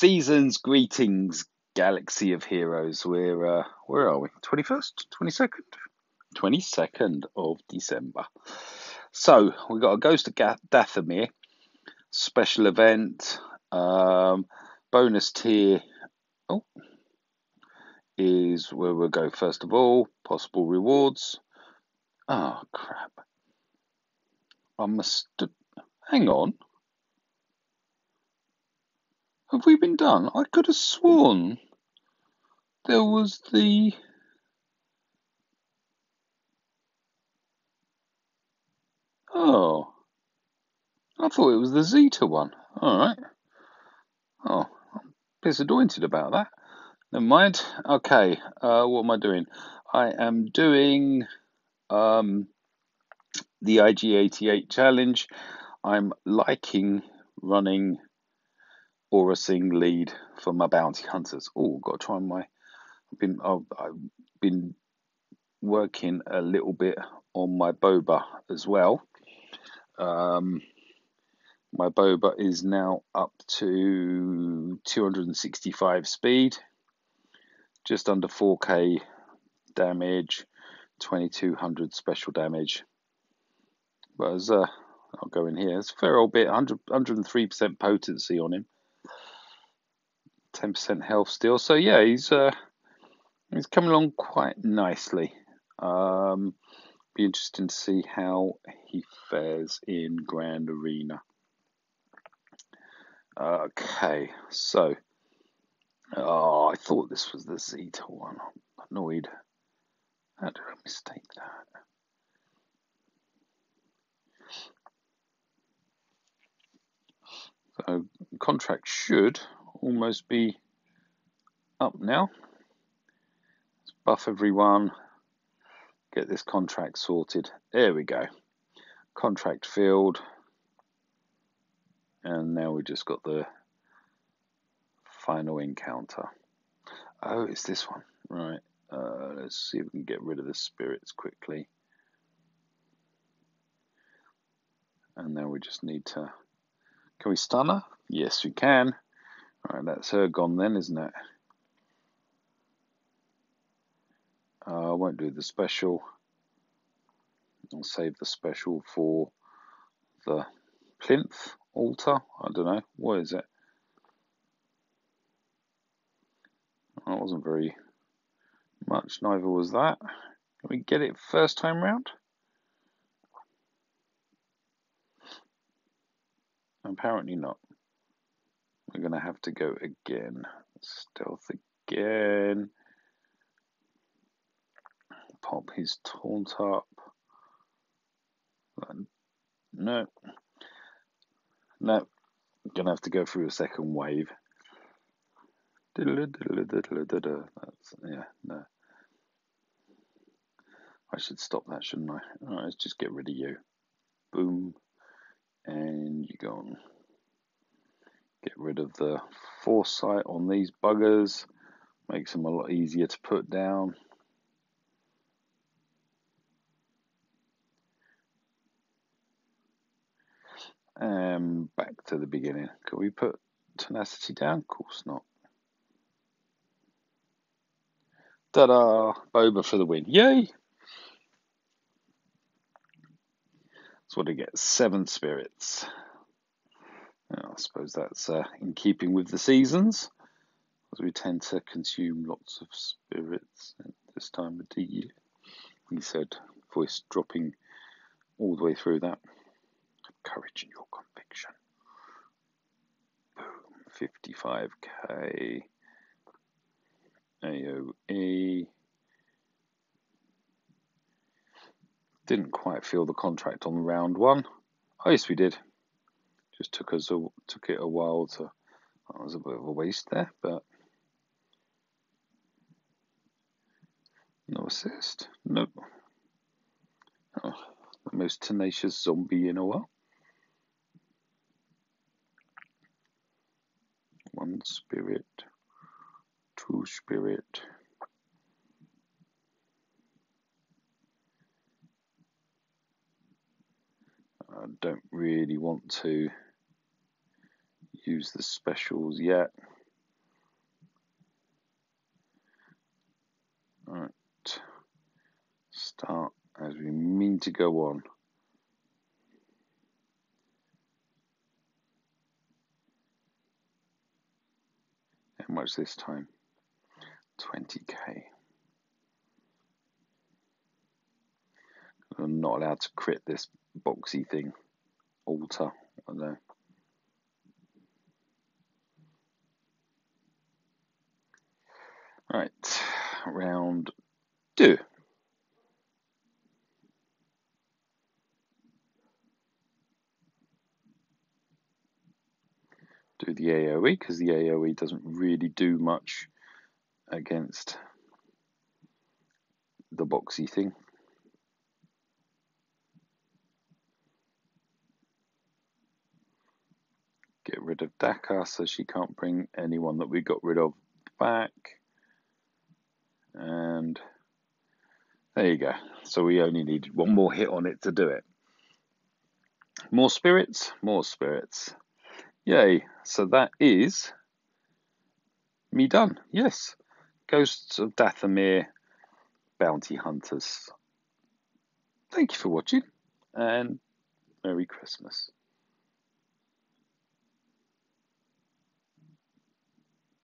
Seasons greetings, galaxy of heroes. We're uh, where are we? Twenty first, twenty second, twenty second of December. So we got a Ghost of Dathomir special event, um, bonus tier. Oh, is where we'll go first of all. Possible rewards. Oh crap! I must hang on. Have we been done? I could have sworn there was the. Oh. I thought it was the Zeta one. Alright. Oh, I'm disappointed about that. Never mind. Okay, uh, what am I doing? I am doing um, the IG88 challenge. I'm liking running Aurra Sing lead for my bounty hunters. Oh, got to try my. I've been I've, I've been working a little bit on my boba as well. Um, my boba is now up to 265 speed, just under 4k damage, 2200 special damage. But as uh, I'll go in here, it's a fair old bit, 100, 103% potency on him. 10% health still. So yeah, he's uh, he's coming along quite nicely. Um, be interesting to see how he fares in Grand Arena. Okay, so oh, I thought this was the Zeta one. I'm annoyed. How did I mistake that? So contract should almost be up now. Let's buff everyone, get this contract sorted. There we go. Contract filled. And now we just got the final encounter. Oh, it's this one. Right. Uh, let's see if we can get rid of the spirits quickly. And now we just need to... Can we stun her? Yes, we can. Alright, that's her gone then, isn't it? Uh, I won't do the special. I'll save the special for the plinth altar. I don't know. What is it? That wasn't very much. Neither was that. Can we get it first time round? Apparently not. We're going to have to go again. Stealth again. Pop his taunt up. No. No. Gonna have to go through a second wave. That's, yeah, no. I should stop that, shouldn't I? Let's just get rid of you. Boom. And you're gone. Get rid of the foresight on these buggers. Makes them a lot easier to put down. And back to the beginning. Can we put tenacity down? Of course not. Ta-da! Boba for the win. Yay! That's what he gets. Seven spirits. I suppose that's uh, in keeping with the seasons, as we tend to consume lots of spirits at this time of the year. He said, voice dropping all the way through that. Courage in your conviction. Boom, 55k. AOE. Didn't quite feel the contract on round one. Oh, yes, we did. Just took us a, took it a while to. That was a bit of a waste there, but no assist. Nope. Oh, the most tenacious zombie in a while. One spirit, two spirit. I don't really want to Use the specials yet. Right, start as we mean to go on. How much this time? 20k. I'm not allowed to crit this boxy thing. Altar, I don't know. Right, round two. Do the AoE because the AoE doesn't really do much against the boxy thing. Get rid of Daka so she can't bring anyone that we got rid of back. And there you go. So we only needed one more hit on it to do it. More spirits, more spirits. Yay. So that is me done. Yes. Ghosts of Dathomir Bounty Hunters. Thank you for watching and Merry Christmas.